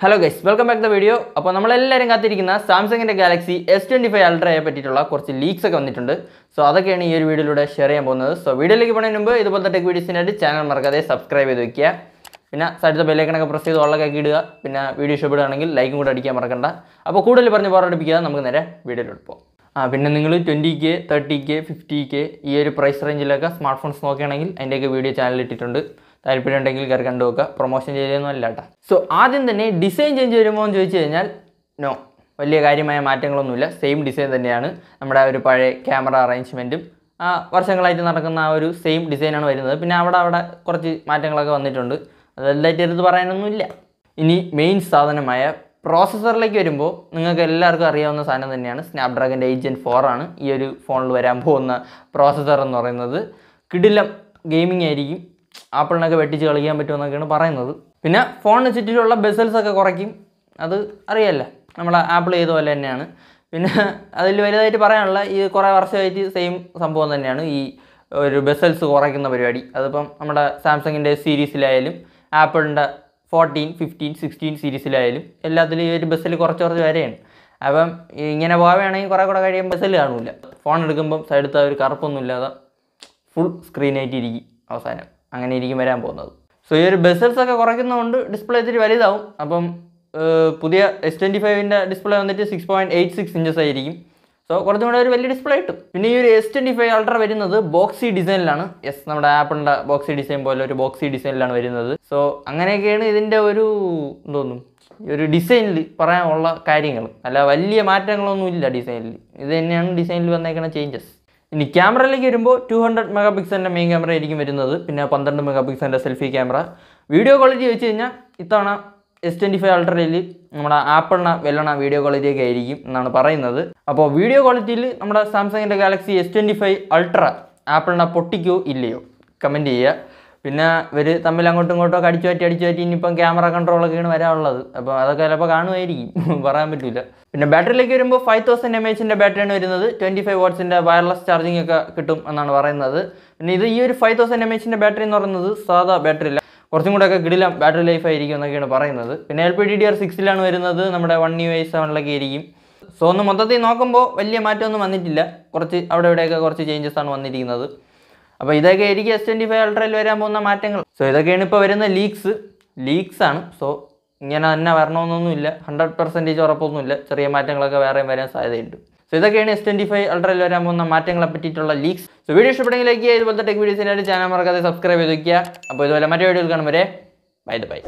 Hello guys welcome back the video അപ്പോൾ നമ്മളെല്ലാവരും കാത്തിരിക്കുന്ന സാംസങ്ങിന്റെ ഗാലക്സി എസ് ട്വന്റി ഫൈവ് അൾട്രയെ പറ്റിയിട്ടുള്ള കുറച്ച് ലീക്സ് ഒക്കെ വന്നിട്ടുണ്ട്. സോ അതൊക്കെയാണ് ഈ ഒരു വീഡിയോയിലൂടെ ഷെയർ ചെയ്യാൻ പോകുന്നത്. സോ വീഡിയോയിലേക്ക് പോകുന്നതിന് മുമ്പ് ഇതുപോലത്തെ ടെക് വീഡിയോസിനായിട്ട് ചാനൽ മറക്കാതെ സബ്സ്ക്രൈബ് ചെയ്ത് വയ്ക്കുക പിന്നെ സൈഡിലത്തെ ബെല്ലൈക്കണൊക്കെ പ്രസ് ചെയ്ത് ഉള്ളതൊക്കെ ഇടുക. പിന്നെ വീഡിയോ ഇഷ്ടപ്പെടുകയാണെങ്കിൽ ലൈക്കും കൂടെ അടിക്കാൻ മറക്കണ്ട. അപ്പോൾ കൂടുതൽ പറഞ്ഞ് പോരാടിപ്പിക്കുക നമുക്ക് നേരെ വീഡിയോയിലോട്ട് പോകാം ആ പിന്നെ നിങ്ങൾ twenty K thirty K fifty K ഈ ഒരു പ്രൈസ് റേഞ്ചിലൊക്കെ സ്മാർട്ട് ഫോൺസ് നോക്കുകയാണെങ്കിൽ അതിന്റെയൊക്കെ വീഡിയോ ചാനലിൽ ഇട്ടിട്ടുണ്ട്. താല്പര്യം ഉണ്ടെങ്കിൽ കയറി കണ്ടു നോക്കുക. പ്രൊമോഷൻ ചെയ്തൊന്നും അല്ല കേട്ടോ സോ ആദ്യം തന്നെ ഡിസൈൻ ചേഞ്ച് വരുമോ എന്ന് ചോദിച്ചു കഴിഞ്ഞാൽ നോ വലിയ കാര്യമായ മാറ്റങ്ങളൊന്നുമില്ല. സെയിം ഡിസൈൻ തന്നെയാണ് നമ്മുടെ ഒരു പഴയ ക്യാമറ അറേഞ്ച്മെന്റും വർഷങ്ങളായിട്ട് നടക്കുന്ന ആ ഒരു സെയിം ഡിസൈനാണ് വരുന്നത്. പിന്നെ അവിടെ അവിടെ കുറച്ച് മാറ്റങ്ങളൊക്കെ വന്നിട്ടുണ്ട്. അതെല്ലായിട്ട് എടുത്ത് പറയാനൊന്നുമില്ല. ഇനി മെയിൻ സാധനമായ പ്രോസസ്സറിലേക്ക് വരുമ്പോൾ നിങ്ങൾക്ക് എല്ലാവർക്കും അറിയാവുന്ന സാധനം തന്നെയാണ് സ്നാപ്ഡ്രാഗന്റെ ജെൻ ഫോർ ആണ്. ഈ ഒരു ഫോണിൽ വരാൻ പോകുന്ന പ്രോസസ്സർ എന്ന് പറയുന്നത്. കിടിലം ഗെയിമിംഗ് ആയിരിക്കും. ആപ്പിളിനൊക്കെ വെട്ടിച്ച് കളിക്കാൻ പറ്റുമെന്നൊക്കെയാണ് പറയുന്നത്. പിന്നെ ഫോണിന് ചുറ്റിലുള്ള ബെസൽസ് ഒക്കെ കുറയ്ക്കും. അത് അറിയല്ല നമ്മൾ ആപ്പിൾ ചെയ്ത പോലെ തന്നെയാണ്. പിന്നെ അതിൽ വലുതായിട്ട് പറയാനുള്ള ഈ കുറേ വർഷമായിട്ട് സെയിം സംഭവം തന്നെയാണ്. ഈ ഒരു ബെസൽസ് കുറയ്ക്കുന്ന പരിപാടി. അതിപ്പം നമ്മുടെ സാംസങ്ങിന്റെ സീരീസിലായാലും ആപ്പിളിന്റെ ഫോർട്ടീൻ ഫിഫ്റ്റീൻ സിക്സ്റ്റീൻ സീരീസിലായാലും എല്ലാത്തിലും ഈ ഒരു ബസ്സിൽ കുറച്ച് കുറച്ച് വരെയാണ്. അപ്പം ഇങ്ങനെ പോവുകയാണെങ്കിൽ കുറേ കൂടെ കഴിയുമ്പോൾ ബസ്സിൽ കാണില്ല ഫോൺ എടുക്കുമ്പം സൈഡത്തെ ഒരു കറുപ്പൊന്നും ഇല്ലാതെ ഫുൾ സ്ക്രീനായിട്ടിരിക്കും അവസാനം. അങ്ങനെ ഇരിക്കും വരാൻ പോകുന്നത്. സോ ഈ ഒരു ബെസൽസ് ഒക്കെ കുറയ്ക്കുന്നതുകൊണ്ട് ഡിസ്പ്ലേ ഇത്തിരി വലുതാവും. അപ്പം പുതിയ എസ് ട്വന്റി ഫൈവിന്റെ ഡിസ്പ്ലേ വന്നിട്ട് six point eight six inches ആയിരിക്കും. സോ കുറച്ചും കൂടെ ഒരു വലിയ ഡിസ്പ്ലേ കിട്ടും. പിന്നെ ഈ ഒരു എസ് ട്വന്റി ഫൈവ് അൾട്ര വരുന്നത് ബോക്സി ഡിസൈനിലാണ് എസ് നമ്മുടെ ആപ്പിളിന്റെ ബോക്സി ഡിസൈൻ പോലെ ഒരു ബോക്സി ഡിസൈനിലാണ് വരുന്നത്. സോ അങ്ങനെയൊക്കെയാണ് ഇതിന്റെ ഒരു എന്തോന്നും ഒരു ഡിസൈനിൽ പറയാനുള്ള കാര്യങ്ങൾ. അല്ല വലിയ മാറ്റങ്ങളൊന്നും ഇല്ല ഡിസൈനിൽ ഇത് തന്നെയാണ് ഡിസൈനിൽ വന്നേക്കുന്ന ചേഞ്ചസ് ഇനി ക്യാമറയിലേക്ക് വരുമ്പോൾ ടു ഹൺഡ്രഡ് മെഗാ പിക്സലിന്റെ മെയിൻ ക്യാമറ ആയിരിക്കും വരുന്നത്. പിന്നെ പന്ത്രണ്ട് മെഗാ പിക്സലിന്റെ സെൽഫി ക്യാമറ വീഡിയോ ക്വാളിറ്റി വെച്ച് കഴിഞ്ഞാൽ ഇത്തവണ എസ് ട്വന്റി ഫൈവ് അൾട്രയിൽ നമ്മുടെ ആപ്പിളിന് വെല്ലണ വീഡിയോ ക്വാളിറ്റി ഒക്കെ ആയിരിക്കും എന്നാണ് പറയുന്നത്. അപ്പോൾ വീഡിയോ ക്വാളിറ്റിയിൽ നമ്മുടെ സാംസങ്ങിന്റെ Galaxy S twenty five ultra ആപ്പിളിനെ പൊട്ടിക്കോ ഇല്ലയോ? കമന്റ് ചെയ്യുക. പിന്നെ ഇവർ തമ്മിൽ അങ്ങോട്ടും ഇങ്ങോട്ടും ഒക്കെ അടിച്ചു പറ്റി അടിച്ചു പറ്റി ഇനിയിപ്പം ക്യാമറ കൺട്രോളൊക്കെയാണ് വരാനുള്ളത് അപ്പോൾ അതൊക്കെ ചിലപ്പോൾ കാണുമായിരിക്കും. പറയാൻ പറ്റില്ല പിന്നെ ബാറ്ററിയിലേക്ക് വരുമ്പോൾ ഫൈവ് തൗസൻഡ് എം എച്ചിന്റെ ബാറ്ററിയാണ് വരുന്നത്. ട്വന്റി ഫൈവ് വാട്ട്സിന്റെ വയർലെസ് ചാർജിങ് ഒക്കെ കിട്ടും എന്നാണ് പറയുന്നത്. പിന്നെ ഇത് ഈ ഒരു ഫൈവ് തൗസൻഡ് എം എച്ചിന്റെ ബാറ്ററി എന്ന് പറയുന്നത് സാധാ ബാറ്ററി അല്ല. കുറച്ചും കൂടെ ഒക്കെ കിടിലം ബാറ്ററി ലൈഫ് ആയിരിക്കും എന്നൊക്കെയാണ് പറയുന്നത്. പിന്നെ L P D D R സിക്സിലാണ് വരുന്നത്. നമ്മുടെ വൺ യു ഐ സെവനിലൊക്കെ ആയിരിക്കും. സോ ഒന്ന് മൊത്തത്തിൽ നോക്കുമ്പോൾ വലിയ മാറ്റമൊന്നും വന്നിട്ടില്ല. കുറച്ച് അവിടെ ഇവിടെയൊക്കെ കുറച്ച് ചേഞ്ചസ് ആണ് വന്നിരിക്കുന്നത്. അപ്പോൾ ഇതൊക്കെ ആയിരിക്കും എസ് ട്വന്റി ഫൈവ് അൾട്രയിൽ വരാൻ പോകുന്ന മാറ്റങ്ങൾ. സോ ഇതൊക്കെയാണ് ഇപ്പൊ വരുന്ന ലീക്സ് ലീക്സ് ആണ്. സോ ഇങ്ങനെ തന്നെ വരണമെന്നൊന്നുമില്ല. Hundred percentage ഉറപ്പൊന്നുമില്ല. ചെറിയ മാറ്റങ്ങളൊക്കെ വേറെയും വരാൻ സാധ്യതയുണ്ട്. സോ ഇതൊക്കെയാണ് എസ് ട്വന്റി ഫൈവ് അൾട്രയിൽ വരാൻ പോകുന്ന മാറ്റങ്ങളെ പറ്റിയിട്ടുള്ള ലീക്സ് സോ വീഡിയോ ഇഷ്ടപ്പെടുമെങ്കിൽ ലൈക്ക് ചെയ്യുക. ഇതുപോലത്തെ ടെക് വീഡിയോസിനായിട്ട് ചാനൽ മറക്കാതെ സബ്സ്ക്രൈബ് ചെയ്ത് വയ്ക്കുക അപ്പോൾ ഇതുപോലെ മറ്റേ വീഡിയോയിൽ കാണും വരെ. Bye bye